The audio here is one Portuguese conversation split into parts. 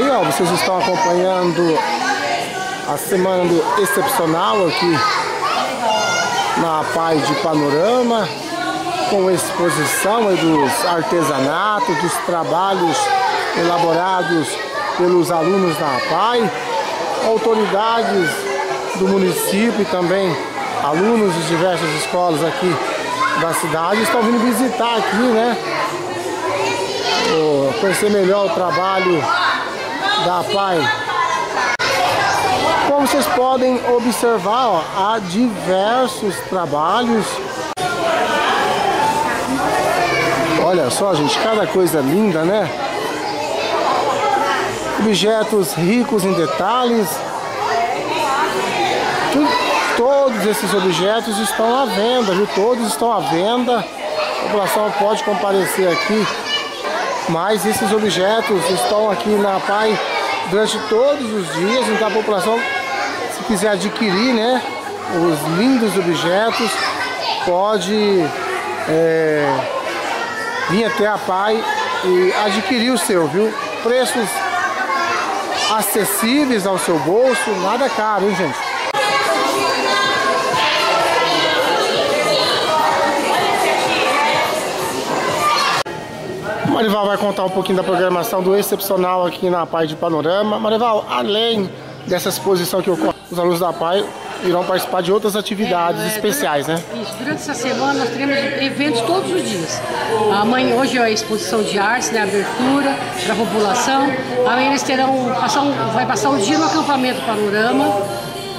Aí, ó, vocês estão acompanhando a semana do excepcional aqui na Pai de Panorama, com exposição dos artesanatos, dos trabalhos elaborados pelos alunos da APAI, autoridades do município e também alunos de diversas escolas aqui da cidade estão vindo visitar aqui, né? Conhecer melhor o trabalho da APAI. Como vocês podem observar, ó, há diversos trabalhos. Olha só, gente, cada coisa linda, né? Objetos ricos em detalhes. Todos esses objetos estão à venda, viu? Todos estão à venda. A população pode comparecer aqui. Mas esses objetos estão aqui na PAI durante todos os dias, então a população se quiser adquirir né, os lindos objetos, pode é, vir até a PAI e adquirir o seu, viu? Preços acessíveis ao seu bolso, nada caro, hein, gente? Marival vai contar um pouquinho da programação do excepcional aqui na PAI de Panorama. Marival, além dessa exposição que ocorre os alunos da PAI irão participar de outras atividades é, é, especiais, durante, né? Isso, durante essa semana nós teremos eventos todos os dias. Amanhã, hoje é a exposição de artes, né, abertura para a população. Amanhã eles terão, passar um, vai passar o dia no acampamento Panorama.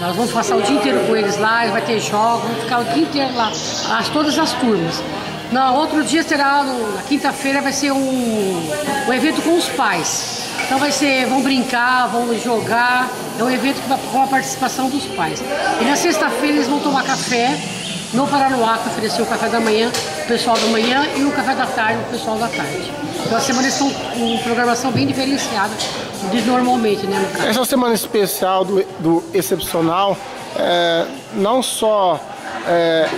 Nós vamos passar o dia inteiro com eles lá, vai ter jogos, vamos ficar o dia inteiro lá, as, todas as turmas. No outro dia terá, na quinta-feira vai ser um, um evento com os pais. Então vai ser, vão brincar, vão jogar. É um evento com a participação dos pais. E na sexta-feira eles vão tomar café no Paranoá, que ofereceu o café da manhã, o pessoal da manhã, e o café da tarde, o pessoal da tarde. Então a semana estão com programação bem diferenciada de normalmente, né, no caso. Essa semana especial do, do excepcional, é, não só é,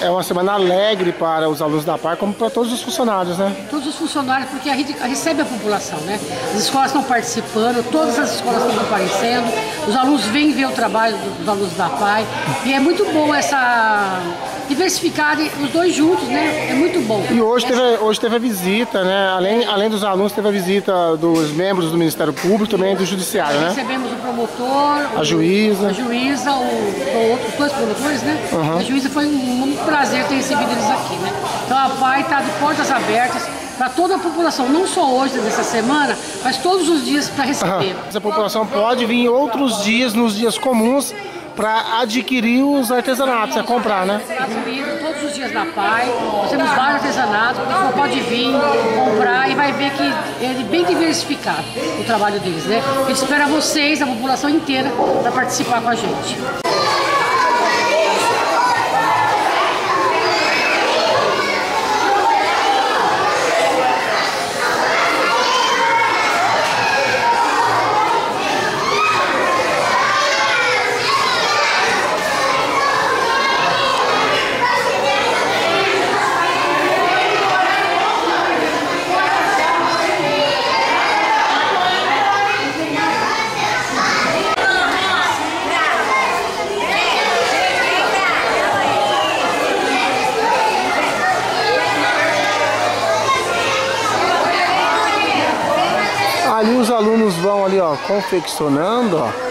é uma semana alegre para os alunos da PAR, como para todos os funcionários, né? Todos os funcionários, porque a gente recebe a população, né? As escolas estão participando, todas as escolas estão comparecendo, os alunos vêm ver o trabalho dos alunos da PAI, e é muito bom essa diversificar os dois juntos, né? É muito bom. E hoje teve, hoje teve a visita, né? Além, além dos alunos, teve a visita dos membros do Ministério Público, também do Judiciário, né? Recebemos o promotor, a juíza, a juíza, o, o outro, dois promotores, né? Uhum. A juíza foi um, um prazer ter recebido eles aqui, né? Então a PAI está de portas abertas para toda a população, não só hoje, nessa semana, mas todos os dias para receber. Uhum. Essa população pode vir outros dias, nos dias comuns, para adquirir os artesanatos, é comprar, né? Todos os dias na PAI, nós temos vários artesanatos, pessoa pode vir, comprar e vai ver que é bem diversificado o trabalho deles, né? Gente espera vocês, a população inteira, para participar com a gente. alunos vão ali, ó, confeccionando, ó.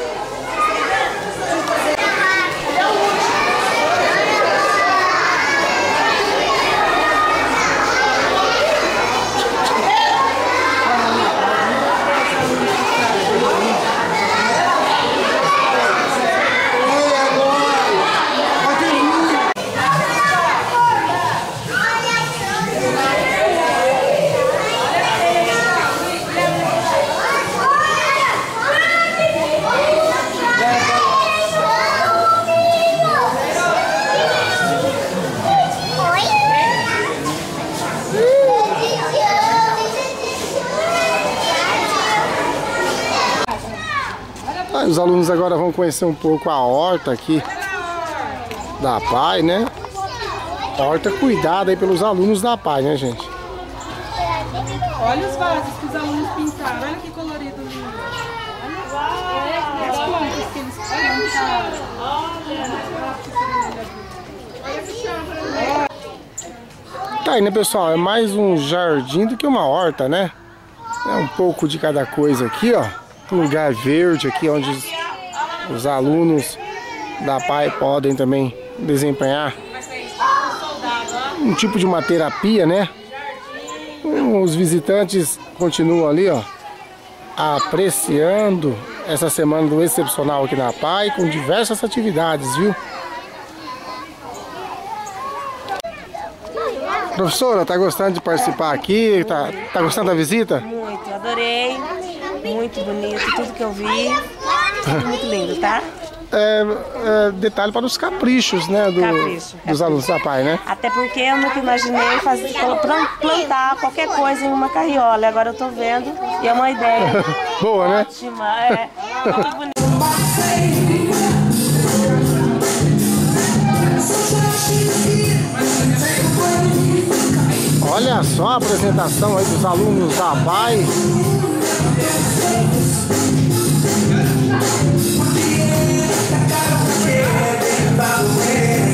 Os alunos agora vão conhecer um pouco a horta aqui da PAI, né? Horta cuidada aí pelos alunos da PAI, né, gente? Olha os vasos que os alunos pintaram. Olha que colorido lindo. Olha as plantas que eles plantaram. Tá aí, né, pessoal? É mais um jardim do que uma horta, né? É um pouco de cada coisa aqui, ó. Lugar verde aqui, onde os, os alunos da PAI podem também desempenhar um tipo de uma terapia, né? Os visitantes continuam ali, ó, apreciando essa semana do excepcional aqui na PAI com diversas atividades, viu? Professora, tá gostando de participar aqui? Tá, tá gostando da visita? Muito, adorei. Muito bonito, tudo que eu vi. Tudo muito lindo, tá? É, é, detalhe para os caprichos, né? Do, Capricho, Dos alunos da PAI, né? Até porque eu nunca imaginei fazer, plan- plantar qualquer coisa em uma carriola. Agora eu tô vendo e é uma ideia Boa, né? ótima. É muito bonito. Olha só a apresentação aí dos alunos da PAI. Aí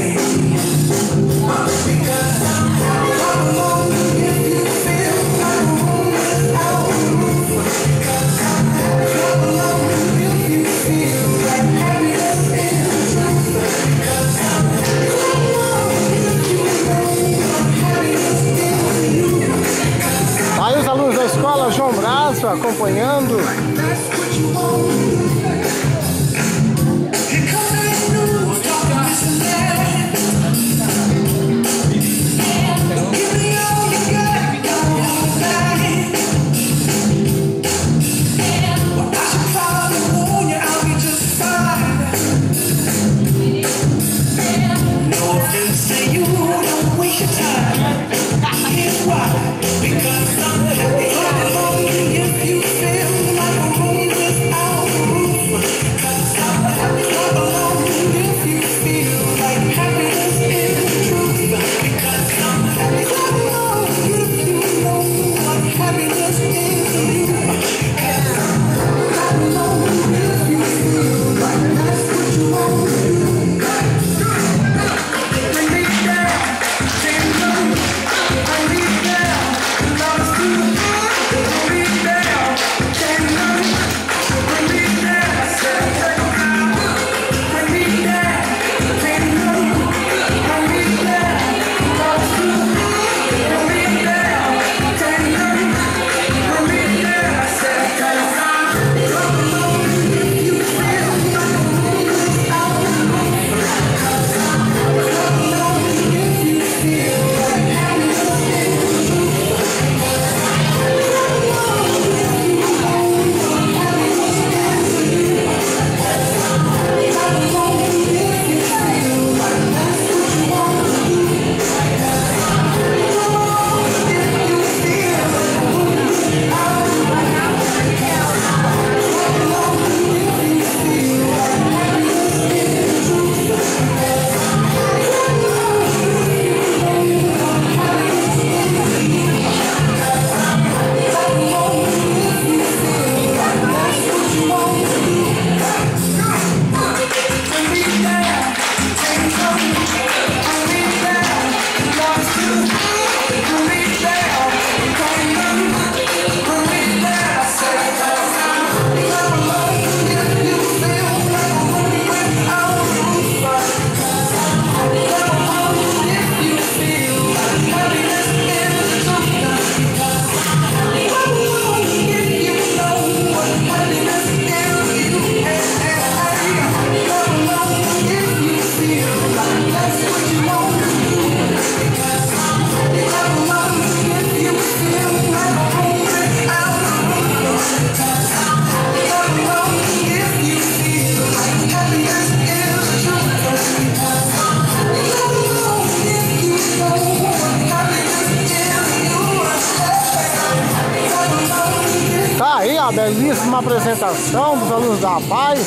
apresentação dos alunos da APAI,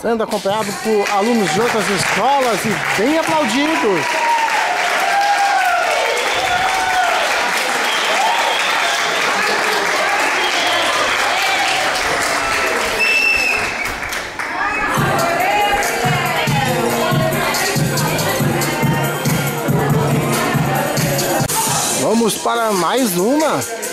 sendo acompanhado por alunos de outras escolas e bem aplaudidos. Vamos para mais uma.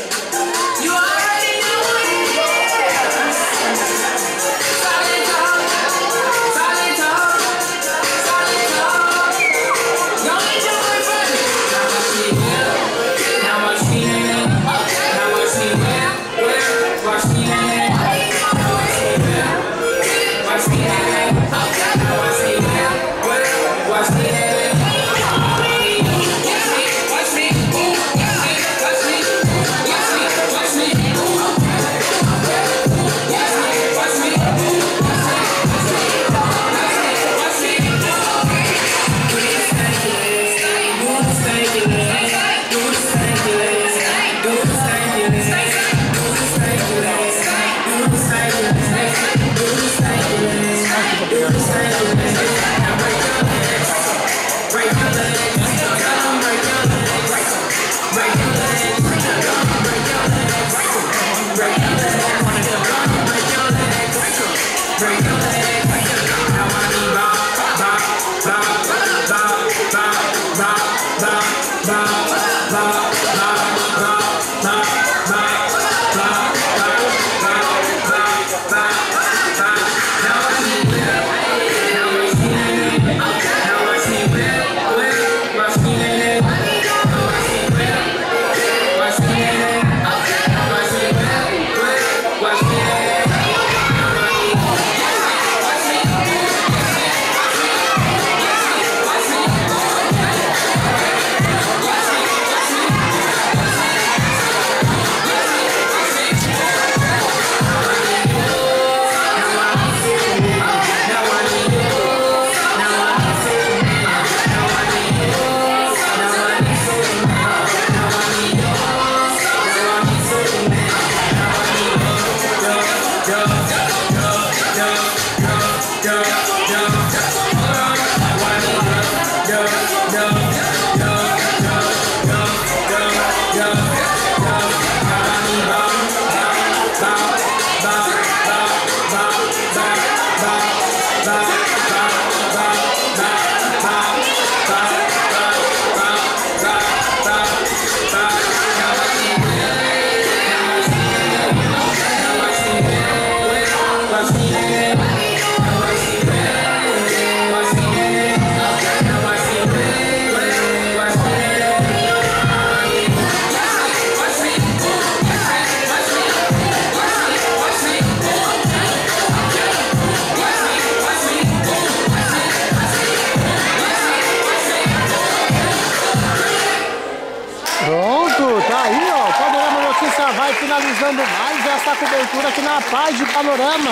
Cobertura aqui na paz de Panorama.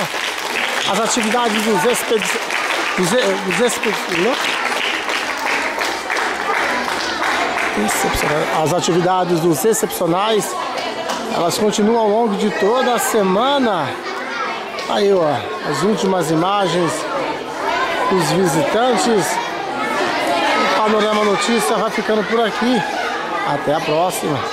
As atividades dos expedicionários. Dos, expedicionários. As atividades dos excepcionais, elas continuam ao longo de toda a semana. Aí, ó, as últimas imagens dos visitantes. O Panorama Notícia vai ficando por aqui. Até a próxima.